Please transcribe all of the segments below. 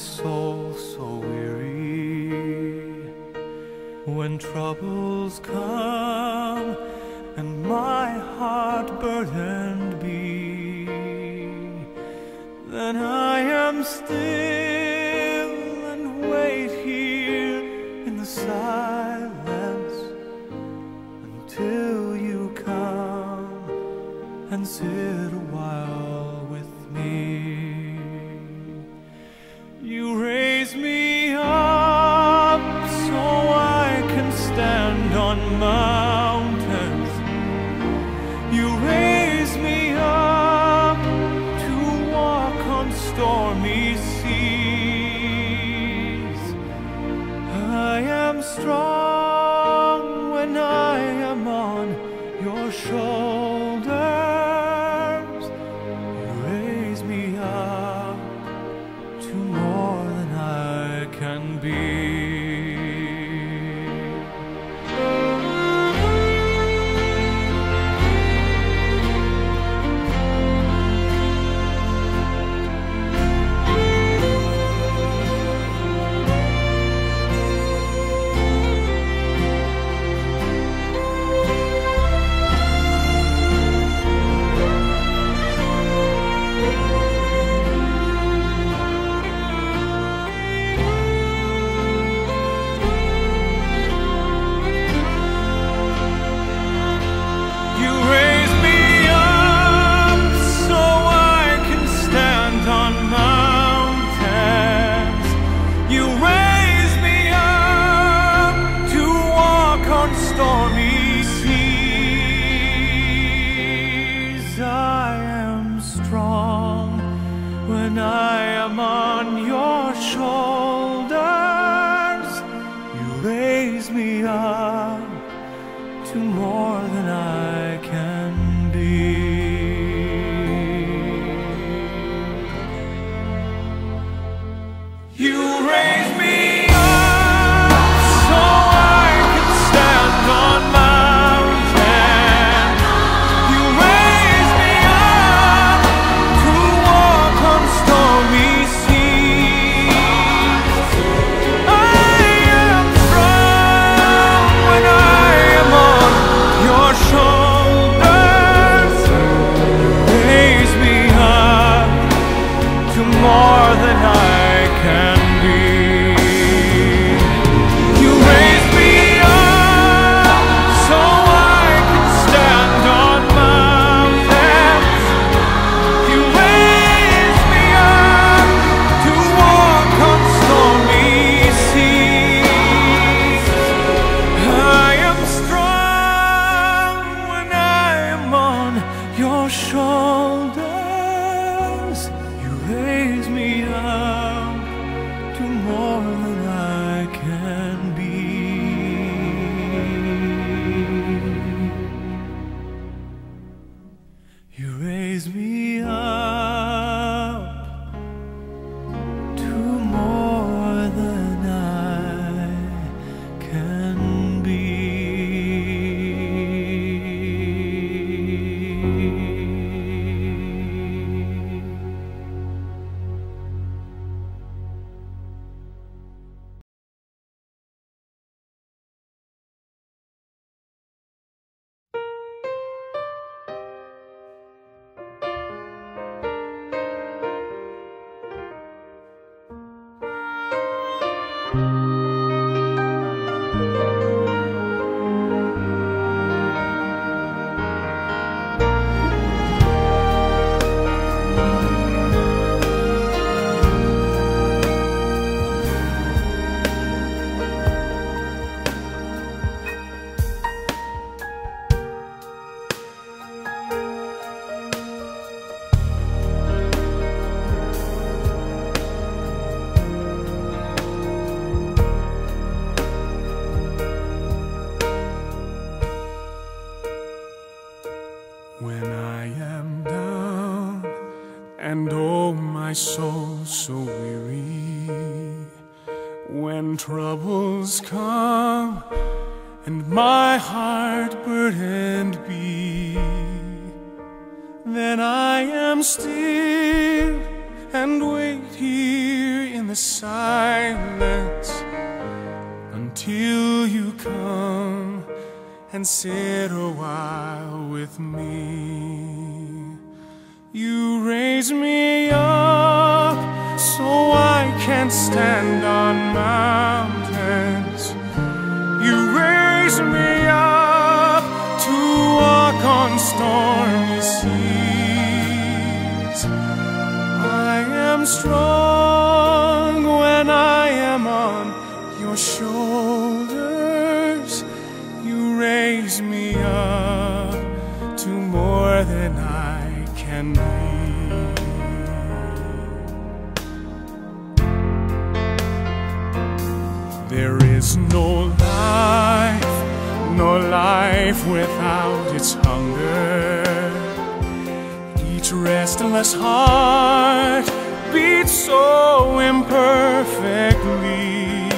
soul so weary when troubles come and my heart burdens. me. come and my heart burdened be, then I am still and wait here in the silence until you come and sit a while with me. You raise me up so I can stand on my Raise me up to walk on stormy seas. I am strong when I am on your shoulders. You raise me up to more than I can be. There is no life without its hunger. Each restless heart beats so imperfectly.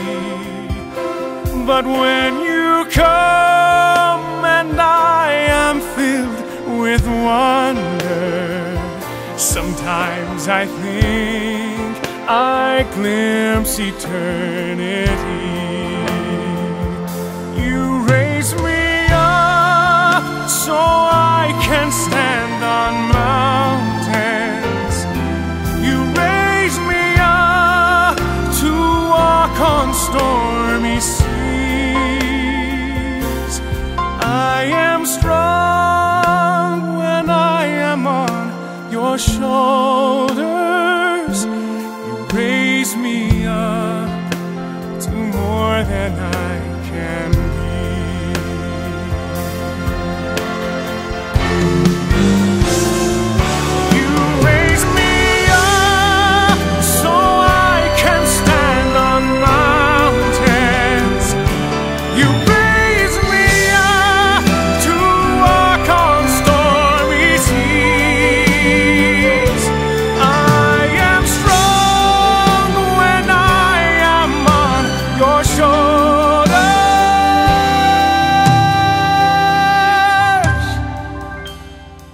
But when you come and I am filled with wonder, sometimes I think I glimpse eternity. You raise me so I can stand on mountains.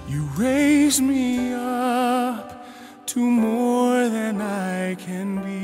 You raise me up to more than I can be.